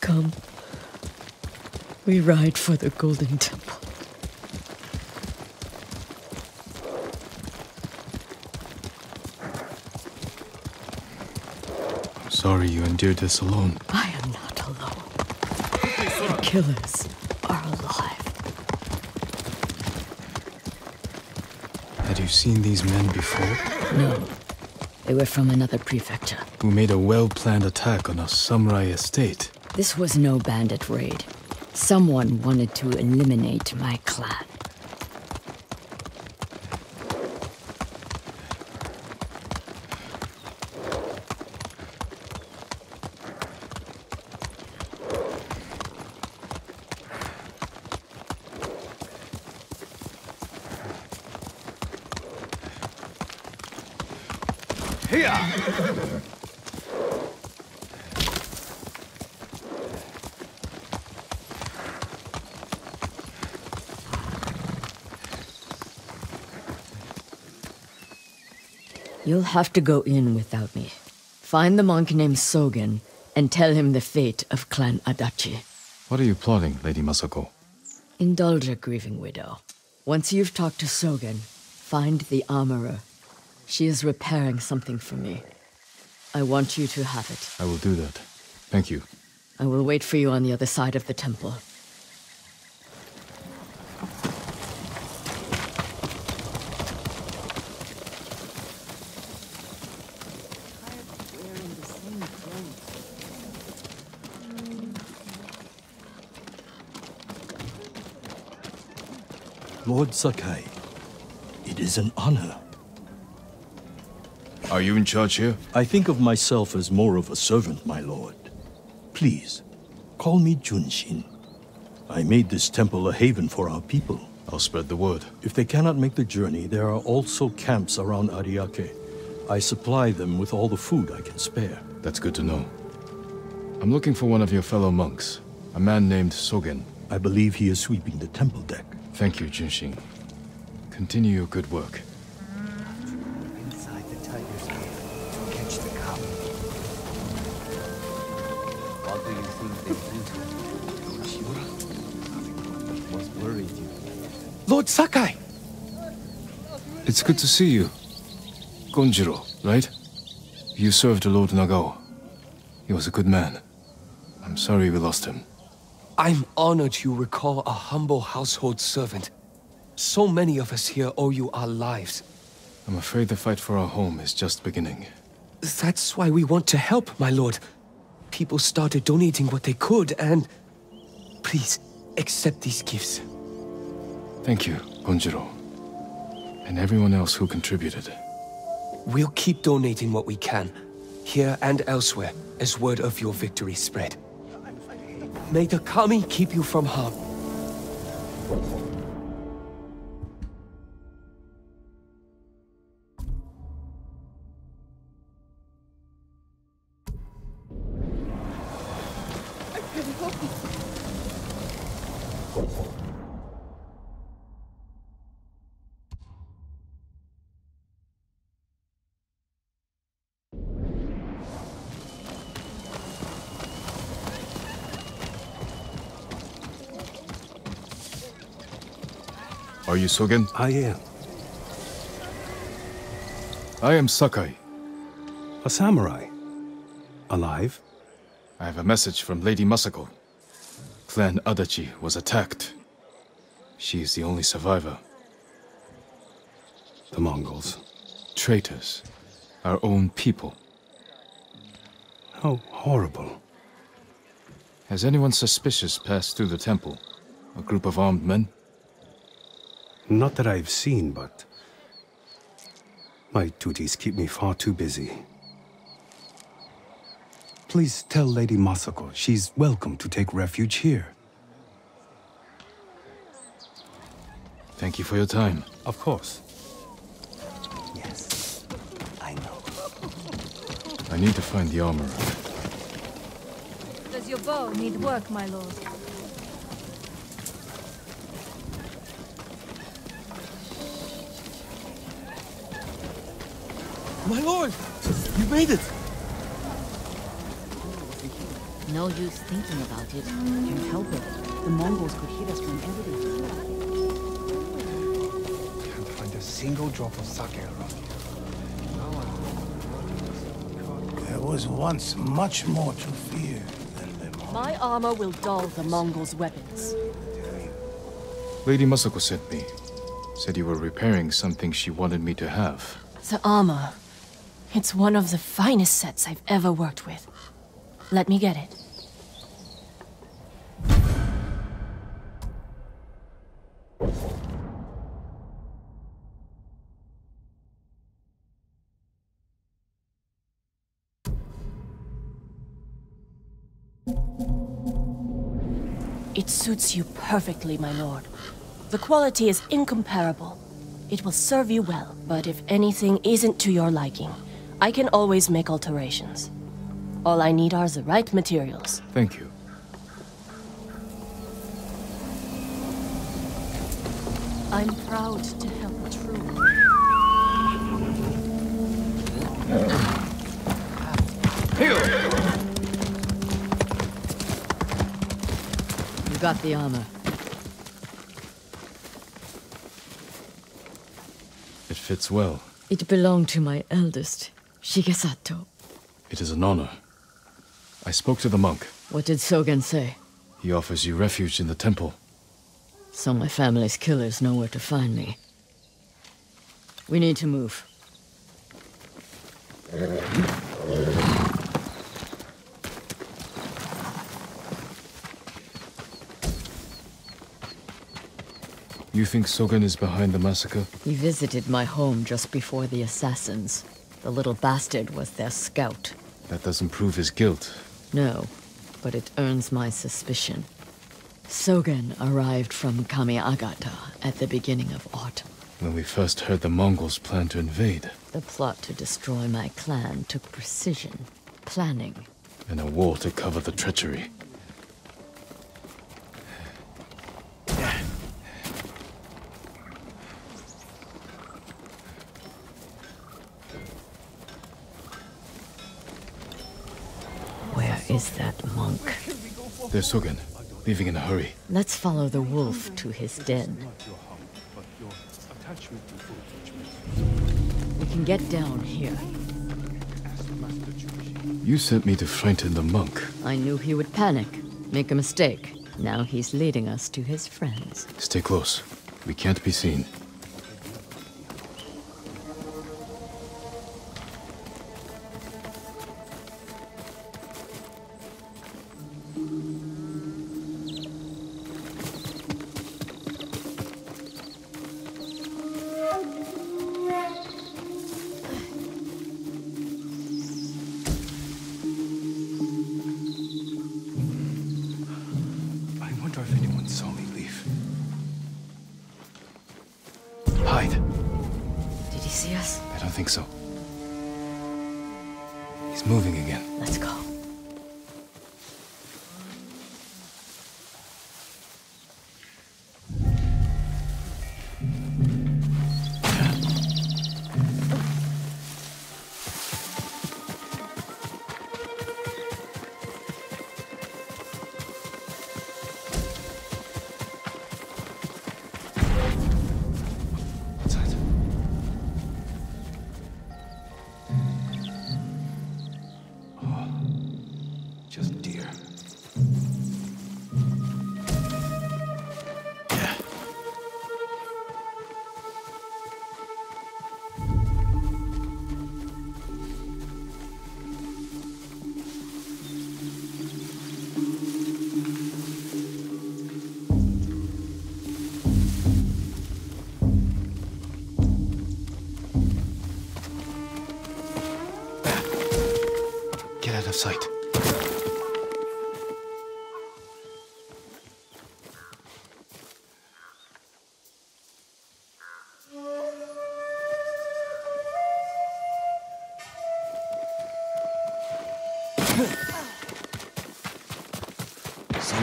Come. We ride for the Golden Temple. I'm sorry you endured this alone. I am not alone. The killers are alive. Had you seen these men before? No. They were from another prefecture. Who made a well-planned attack on a samurai estate? This was no bandit raid. Someone wanted to eliminate my clan. You'll have to go in without me. Find the monk named Sogen and tell him the fate of Clan Adachi. What are you plotting, Lady Masako? Indulge a grieving widow. Once you've talked to Sogen, find the armorer. She is repairing something for me. I want you to have it. I will do that. Thank you. I will wait for you on the other side of the temple. Lord Sakai, it is an honor. Are you in charge here? I think of myself as more of a servant, my lord. Please, call me Junshin. I made this temple a haven for our people. I'll spread the word. If they cannot make the journey, there are also camps around Ariake. I supply them with all the food I can spare. That's good to know. I'm looking for one of your fellow monks, a man named Sogen. I believe he is sweeping the temple deck. Thank you, Junshin. Continue your good work. Inside the tiger's cave catch the cow. What do you think they think? Yoshimura was worried you. Lord Sakai! It's good to see you. Gonjiro, right? You served Lord Nagao. He was a good man. I'm sorry we lost him. I'm honored you recall a humble household servant. So many of us here owe you our lives. I'm afraid the fight for our home is just beginning. That's why we want to help, my lord. People started donating what they could, and... Please, accept these gifts. Thank you, Gonjiro. And everyone else who contributed. We'll keep donating what we can, here and elsewhere, as word of your victory spread. May the Kami keep you from harm. You Sogen? I am. I am Sakai. A samurai. Alive? I have a message from Lady Masako. Clan Adachi was attacked. She is the only survivor. The Mongols. Traitors. Our own people. How horrible. Has anyone suspicious passed through the temple? A group of armed men? Not that I've seen, but... My duties keep me far too busy. Please tell Lady Masako she's welcome to take refuge here. Thank you for your time. Of course. Yes, I know. I need to find the armorer. Does your bow need work, my lord? My lord! You made it! No use thinking about it. Can't help it. The Mongols could hit us from they feel. Can't find a single drop of sake around here. There was once much more to fear than them all. My armor will dull the Mongols' weapons. Lady Masako sent me. Said you were repairing something she wanted me to have. The armor. It's one of the finest sets I've ever worked with. Let me get it. It suits you perfectly, my lord. The quality is incomparable. It will serve you well, but if anything isn't to your liking, I can always make alterations. All I need are the right materials. Thank you. I'm proud to help a true. You got the armor. It fits well. It belonged to my eldest, Shigesato. It is an honor. I spoke to the monk. What did Sogen say? He offers you refuge in the temple. So my family's killers know where to find me. We need to move. You think Sogen is behind the massacre? He visited my home just before the assassins. The little bastard was their scout. That doesn't prove his guilt. No, but it earns my suspicion. Sogen arrived from Kamiagata at the beginning of autumn. When we first heard the Mongols plan to invade, The plot to destroy my clan took precision, planning. and a war to cover the treachery. There's Sogen, leaving in a hurry. Let's follow the wolf to his den. but your attachment to food We can get down here. Ask Master Chushi. You sent me to frighten the monk. I knew he would panic, make a mistake. Now he's leading us to his friends. Stay close. We can't be seen.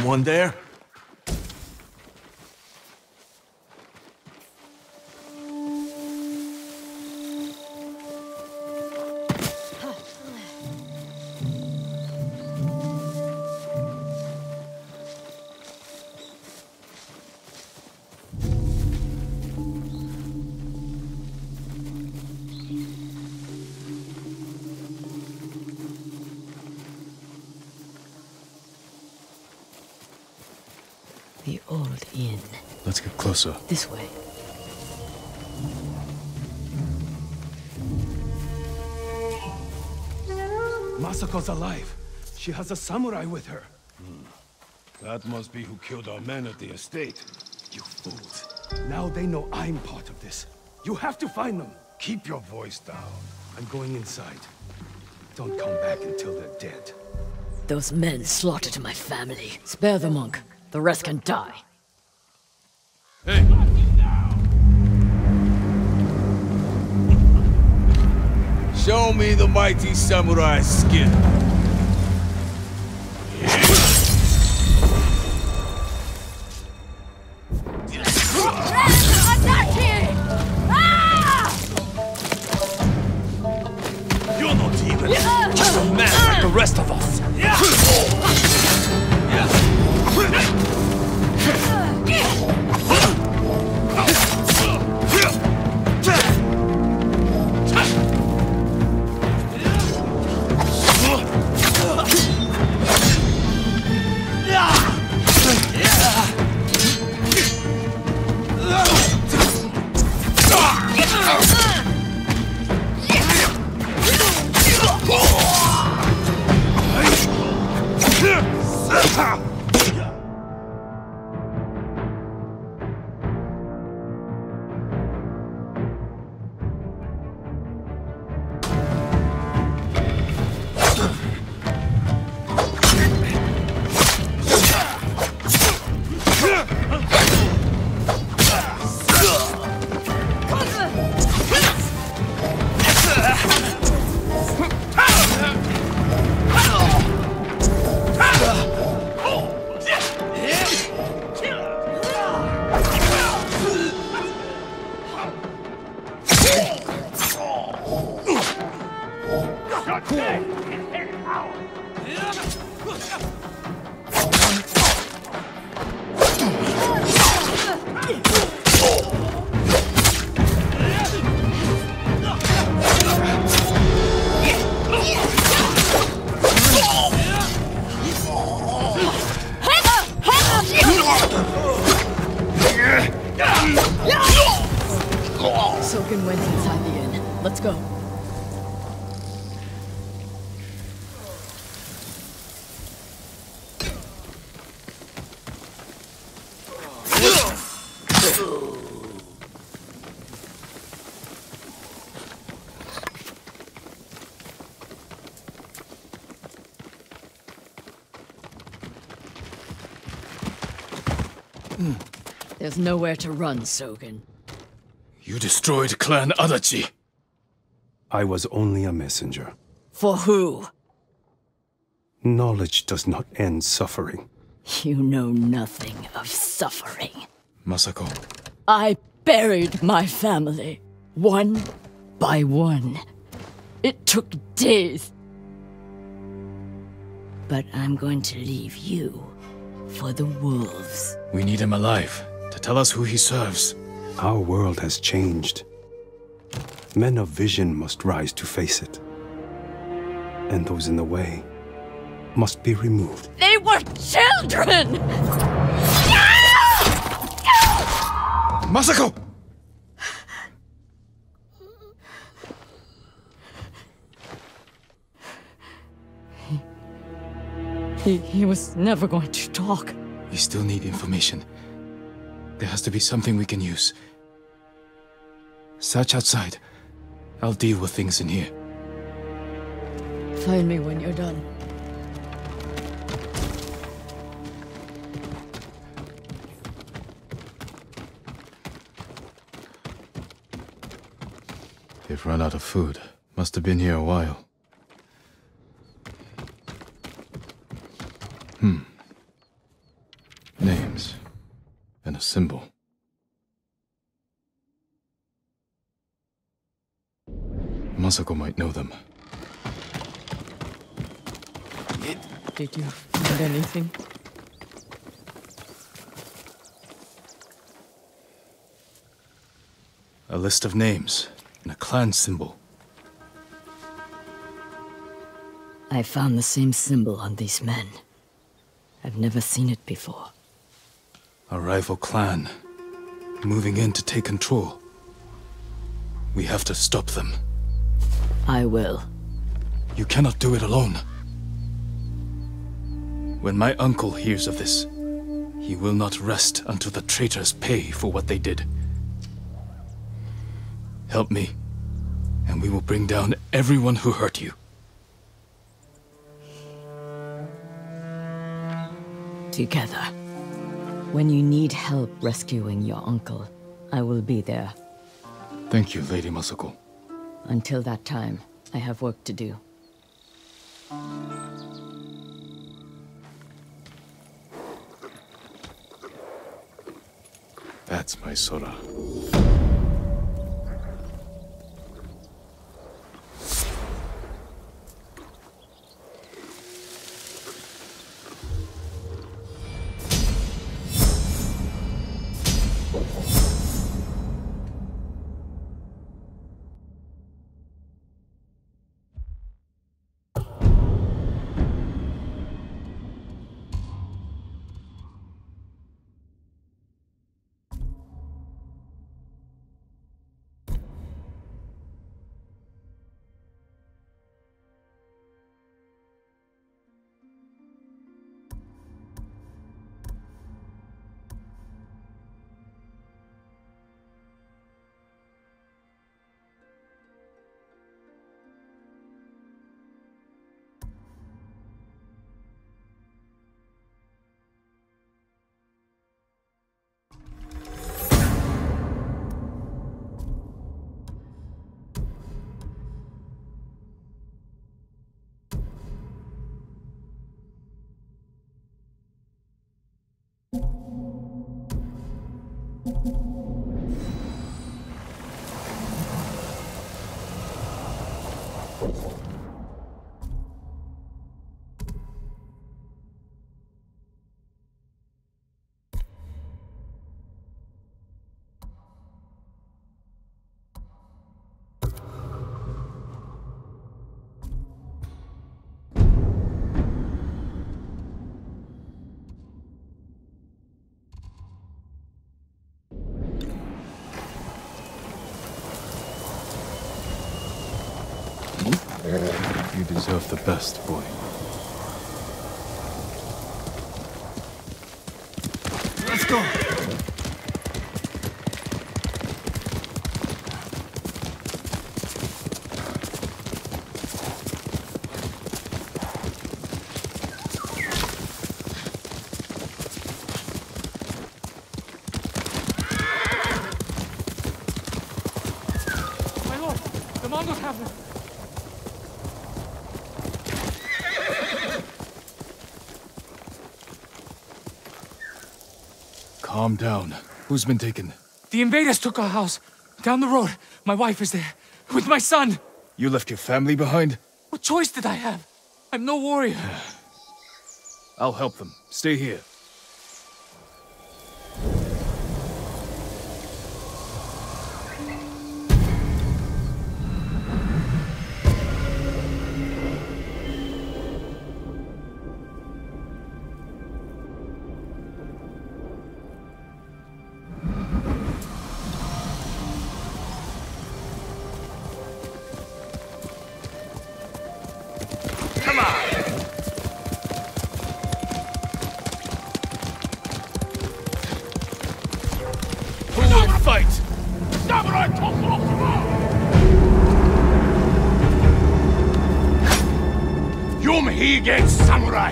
Someone there? Old inn. Let's get closer. This way. Masako's alive. She has a samurai with her. Hmm. That must be who killed our men at the estate. You fools. Now they know I'm part of this. You have to find them. Keep your voice down. I'm going inside. Don't come back until they're dead. Those men slaughtered my family. Spare the monk. The rest can die. Show me the mighty samurai skin. There's nowhere to run, Sogen. You destroyed Clan Adachi. I was only a messenger. For who? Knowledge does not end suffering. You know nothing of suffering. Masako, I buried my family, one by one. It took days. But I'm going to leave you for the wolves. we need him alive to tell us who he serves. Our world has changed. Men of vision must rise to face it. And those in the way must be removed. They were children! Masako! He, he was never going to talk. We still need information. There has to be something we can use. Search outside. I'll deal with things in here. Find me when you're done. They've run out of food. Must have been here a while. Hmm. Names. And a symbol. Masako might know them. Did you find anything? A list of names and a clan symbol. I found the same symbol on these men. I've never seen it before. A rival clan. Moving in to take control. We have to stop them. I will. You cannot do it alone. When my uncle hears of this, he will not rest until the traitors pay for what they did. Help me, and we will bring down everyone who hurt you. Together. When you need help rescuing your uncle, I will be there. Thank you, Lady Masako. Until that time, I have work to do. That's my Sora. Deserve the best, boy. Let's go. My lord, the Mongols have them. Calm down. Who's been taken? The invaders took our house. Down the road, my wife is there. With my son. You left your family behind? What choice did I have? I'm no warrior. I'll help them. Stay here. Come here gets samurai!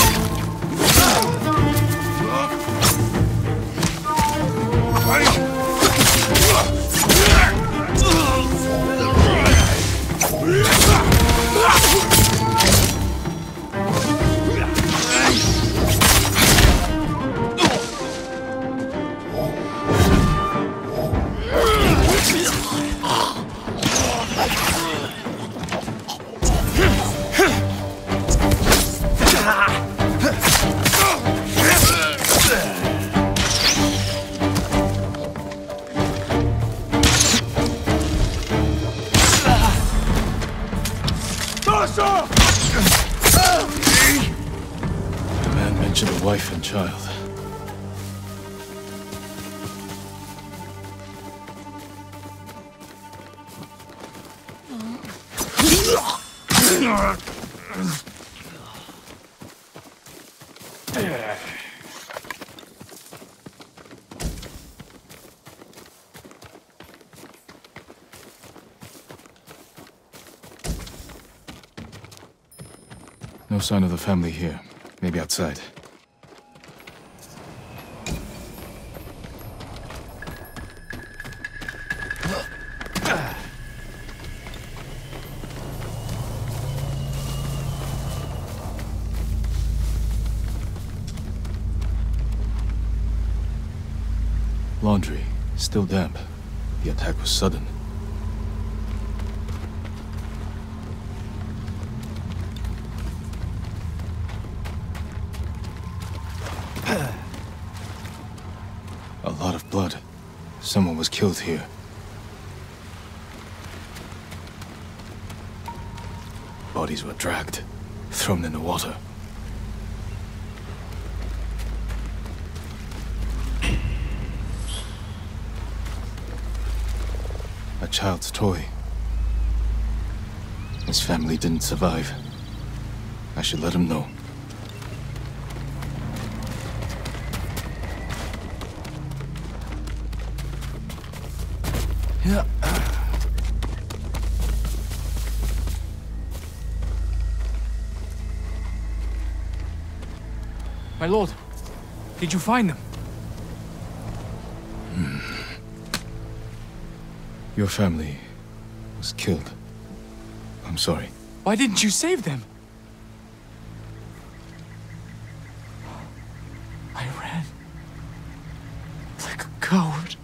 Hey! No sign of the family here. Maybe outside. Still damp. The attack was sudden. A lot of blood. Someone was killed here. Bodies were dragged, thrown in the water. A child's toy. His family didn't survive. I should let him know. Yeah. My lord, did you find them? Your family was killed. I'm sorry. Why didn't you save them? I ran. Like a coward.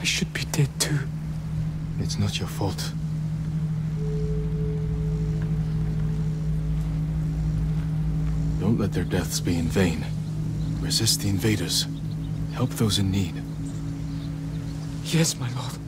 I should be dead too. It's not your fault. Don't let their deaths be in vain. Resist the invaders. Help those in need. Yes, my lord.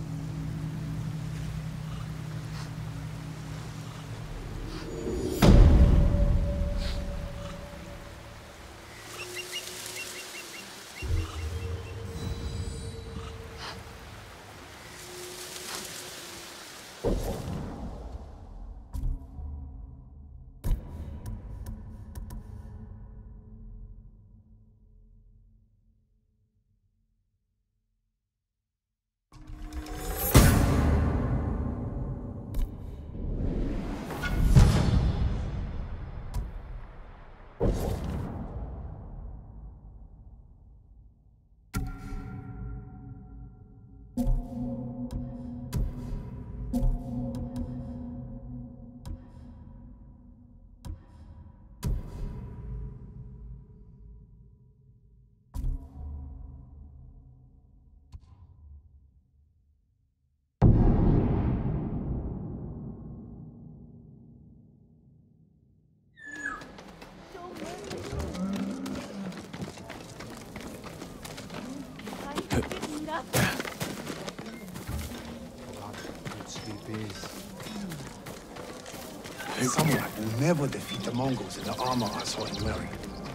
Samurai will never defeat the Mongols in the armor I saw him wearing.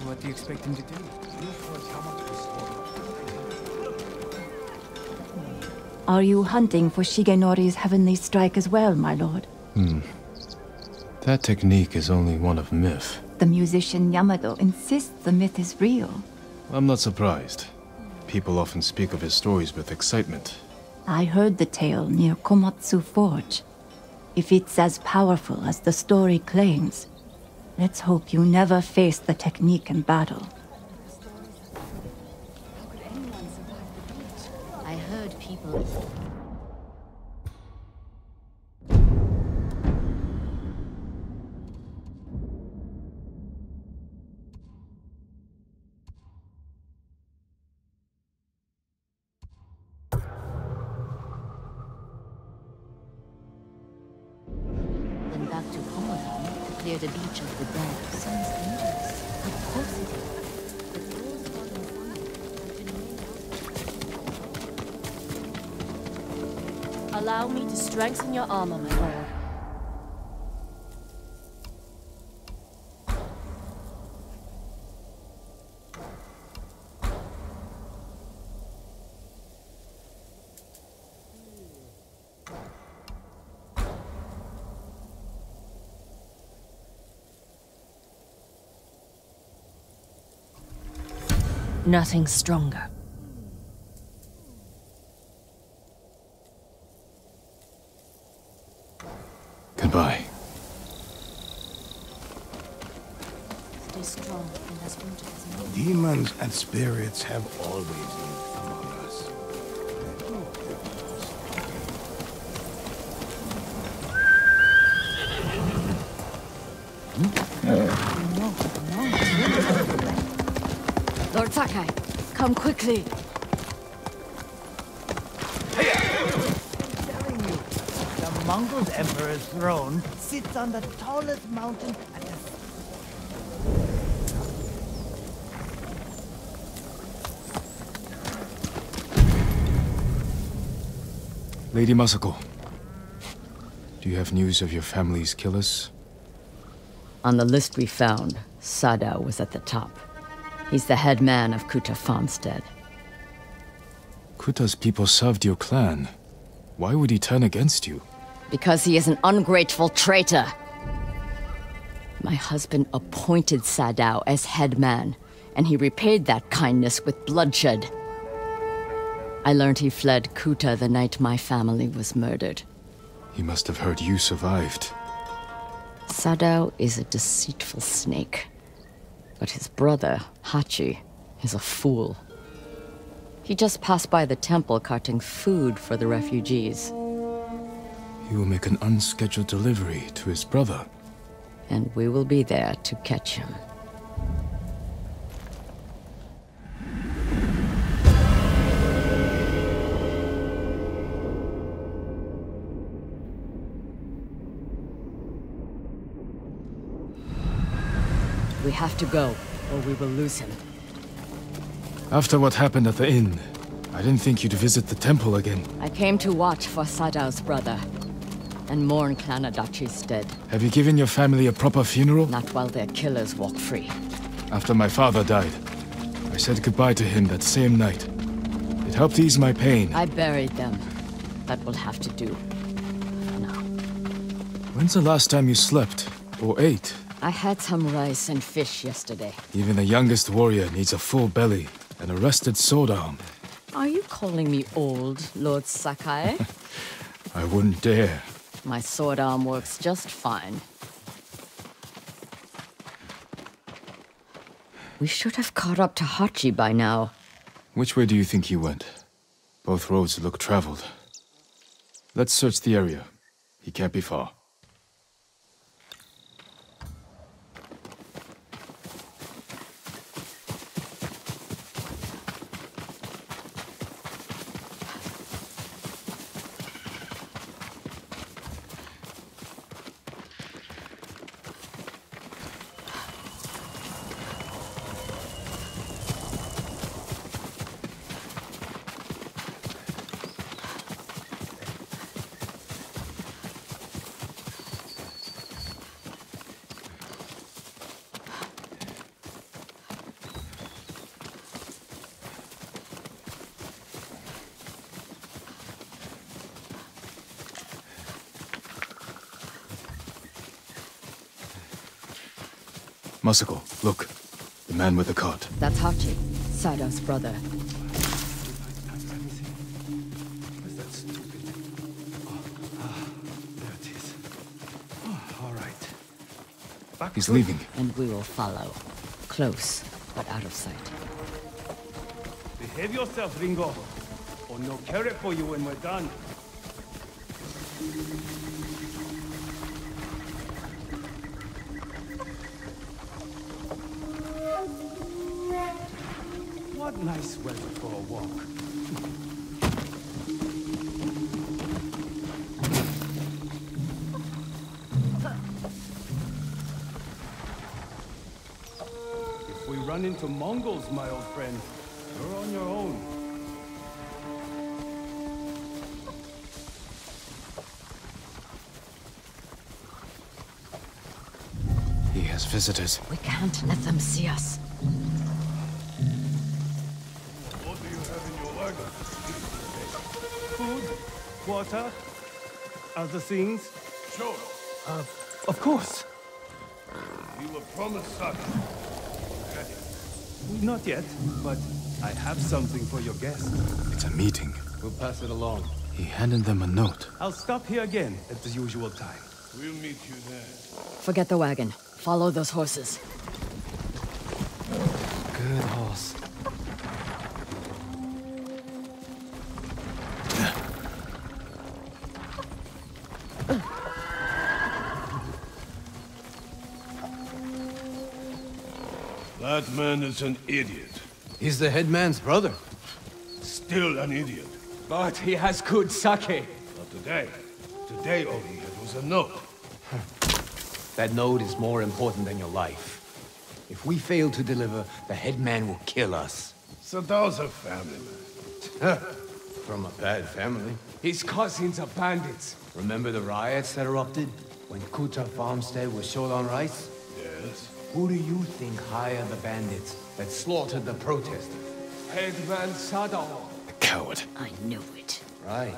What do you expect him to do? Are you hunting for Shigenori's heavenly strike as well, my lord? Hmm. That technique is only one of myth. The musician Yamato insists the myth is real. I'm not surprised. People often speak of his stories with excitement. I heard the tale near Komatsu Forge. If it's as powerful as the story claims, let's hope you never face the technique in battle. Komodan to clear the beach of the dead. Sounds dangerous. Of course it is. Allow me to strengthen your armor, my lord. Nothing stronger. Goodbye. Stay strong and as rooted as me. Demons and spirits have always Lord Sakai, come quickly. I'm telling you, the Mongol's emperor's throne sits on the tallest mountain at the Lady Masako. Do you have news of your family's killers? On the list we found, Sadao was at the top. He's the head man of Kuta Farmstead. Kuta's people served your clan. Why would he turn against you? Because he is an ungrateful traitor. My husband appointed Sadao as head man, and he repaid that kindness with bloodshed. I learned he fled Kuta the night my family was murdered. He must have heard you survived. Sadao is a deceitful snake. But his brother, Hachi, is a fool. He just passed by the temple carting food for the refugees. He will make an unscheduled delivery to his brother. And we will be there to catch him. We have to go, or we will lose him. After what happened at the inn, I didn't think you'd visit the temple again. I came to watch for Sadao's brother, and mourn Clan Adachi's dead. Have you given your family a proper funeral? Not while their killers walk free. After my father died, I said goodbye to him that same night. It helped ease my pain. I buried them. That will have to do. When's the last time you slept? Or ate? I had some rice and fish yesterday. Even the youngest warrior needs a full belly and a rested sword arm. Are you calling me old, Lord Sakai? I wouldn't dare. My sword arm works just fine. We should have caught up to Hachi by now. Which way do you think he went? Both roads look traveled. Let's search the area. He can't be far. Masako, look. The man with the cart. That's Hachi, Sadao's brother. All right. He's leaving. And we will follow. Close, but out of sight. Behave yourself, Ringo. Or no carrot for you when we're done. What nice weather for a walk. If we run into Mongols, my old friend, you're on your own. He has visitors. We can't let them see us. Water, other things? Sure. Uh, of course. You were promised such. Not yet, but I have something for your guest. It's a meeting. We'll pass it along. He handed them a note. I'll stop here again at the usual time. We'll meet you there. Forget the wagon. Follow those horses. Good horse. That man is an idiot. He's the headman's brother. Still an idiot. But he has good sake. Not today. Today all he had was a note. That note is more important than your life. If we fail to deliver, the headman will kill us. So those are family man. From a bad family. His cousins are bandits. Remember the riots that erupted? When Kuta farmstead was short on rice? Yes. Who do you think hired the bandits that slaughtered the protesters? Headman Sadao. A coward. I knew it. Right.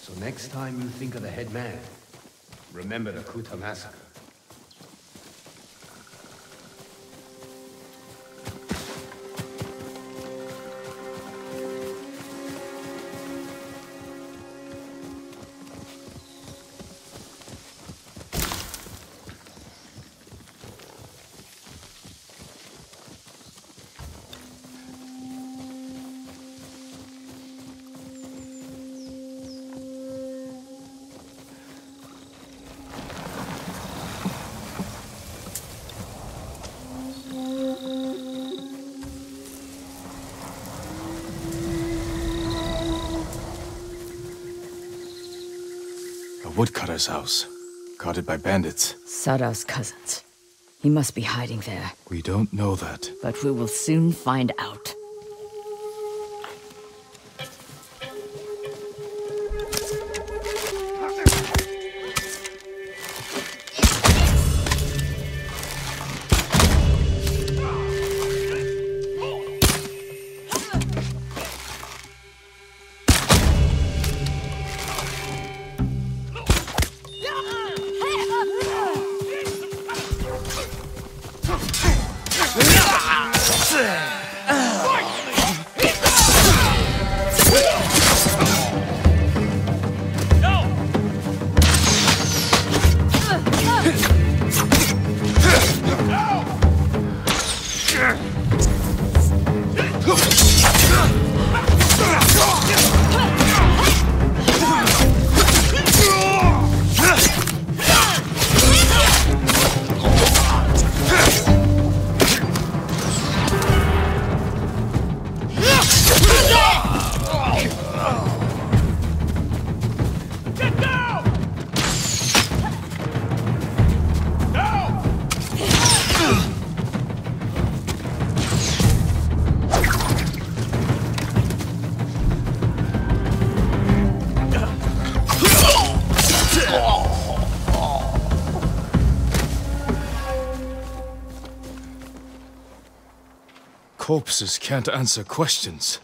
So next time you think of the headman, remember the Kuta massacre. Woodcutter's house. Guarded by bandits. Sadao's cousins. He must be hiding there, We don't know that. but we will soon find out. Corpses can't answer questions.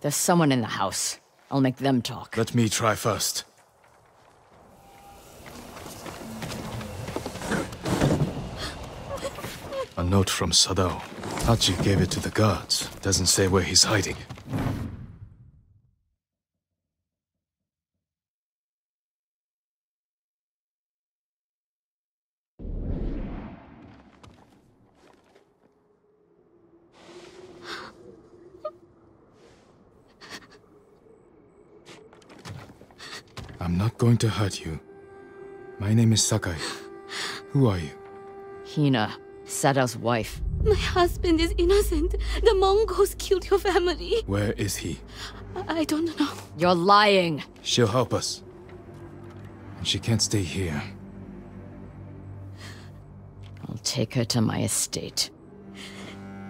There's someone in the house. I'll make them talk. Let me try first. A note from Sadao. Hachi gave it to the guards. Doesn't say where he's hiding. I'm not going to hurt you. My name is Sakai. Who are you? Hina, Sadao's wife. My husband is innocent. The Mongols killed your family. Where is he? I I don't know. You're lying. She'll help us. And she can't stay here. I'll take her to my estate.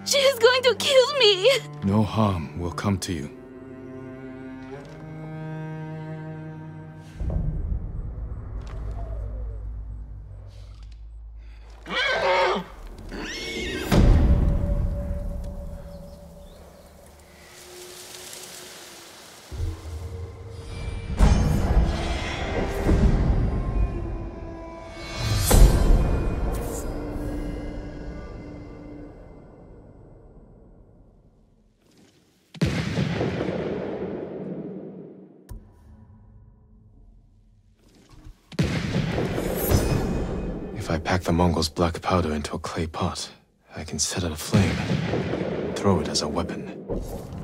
She is going to kill me. No harm will come to you. Pack the Mongols' black powder into a clay pot, I can set it aflame, throw it as a weapon.